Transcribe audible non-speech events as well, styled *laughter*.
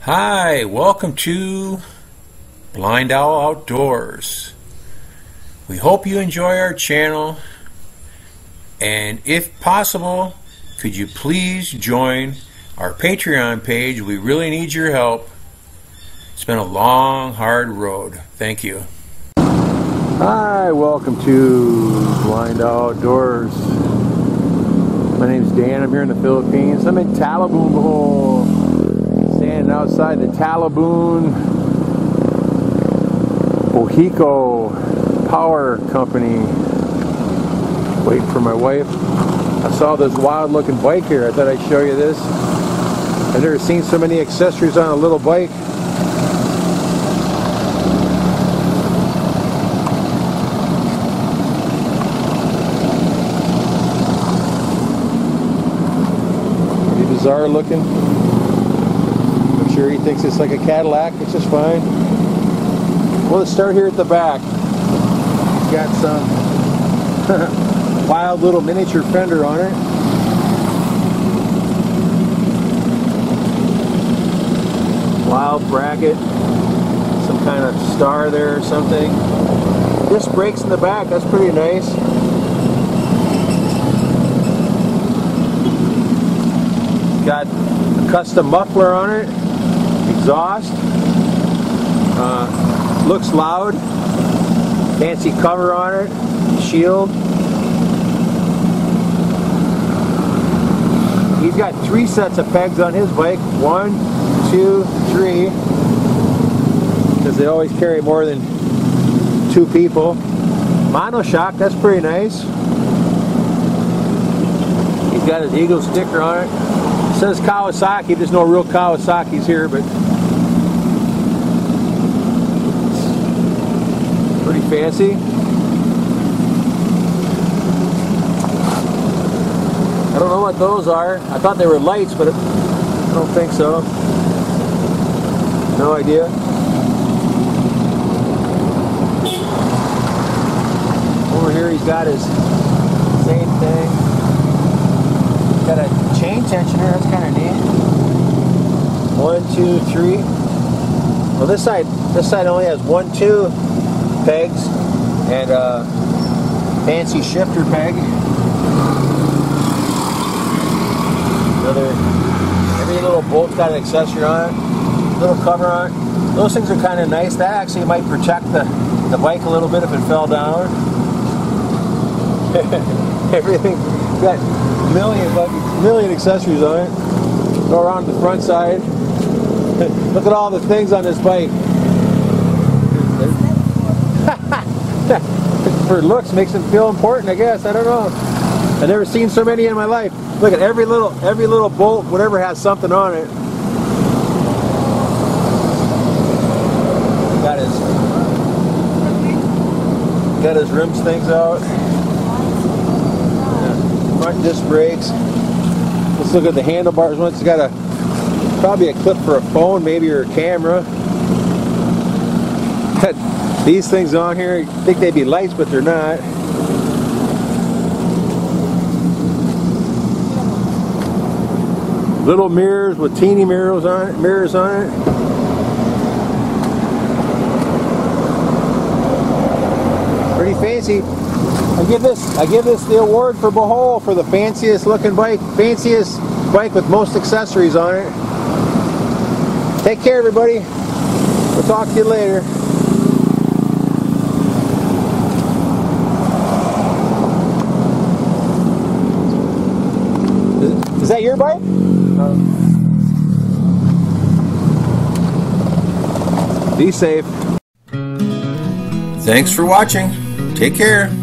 Hi, welcome to Blind Owl Outdoors. We hope you enjoy our channel, and if possible, could you please join our Patreon page? We really need your help. It's been a long, hard road. Thank you. Hi, welcome to Blind Outdoors. My name's Dan. I'm here in the Philippines. I'm in Talibon Bohol, standing outside the Talibon Bohico Power Company. Waiting for my wife. I saw this wild looking bike here. I thought I'd show you this. I've never seen so many accessories on a little bike. Pretty bizarre looking. I'm sure he thinks it's like a Cadillac, which is fine. Well, let's start here at the back. It's got some *laughs* wild little miniature fender on it. Wild bracket, some kind of star there or something. This brakes in the back, that's pretty nice. Got a custom muffler on it, exhaust, uh, looks loud, fancy cover on it, shield. He's got three sets of pegs on his bike. One, two, three. Because they always carry more than two people. Monoshock, that's pretty nice. He's got his Eagle sticker on it. Says Kawasaki, there's no real Kawasaki's here, but pretty fancy. I don't know what those are. I thought they were lights, but I don't think so. No idea. Over here he's got his same thing. Got a chain tensioner, that's kind of neat. One, two, three. Well this side this side only has one, two pegs and a fancy shifter peg. Another, every little bolt's got an accessory on it, little cover on it. Those things are kind of nice. That actually might protect the, the bike a little bit if it fell down. *laughs* Everything got million, million accessories on it. Go around the front side. *laughs* Look at all the things on this bike. *laughs* For looks makes it feel important, I guess. I don't know. I've never seen so many in my life. Look at every little every little bolt, whatever has something on it. Got his got his rims things out. Front disc brakes. Let's look at the handlebars once. It's got a probably a clip for a phone, maybe or a camera. Got these things on here. You think they'd be lights, but they're not. Little mirrors with teeny mirrors on it. Mirrors on it. Pretty fancy. I give this I give this the award for Bohol for the fanciest looking bike, fanciest bike with most accessories on it. Take care, everybody. We'll talk to you later. Is that your bike? No. Be safe. Thanks for watching. Take care.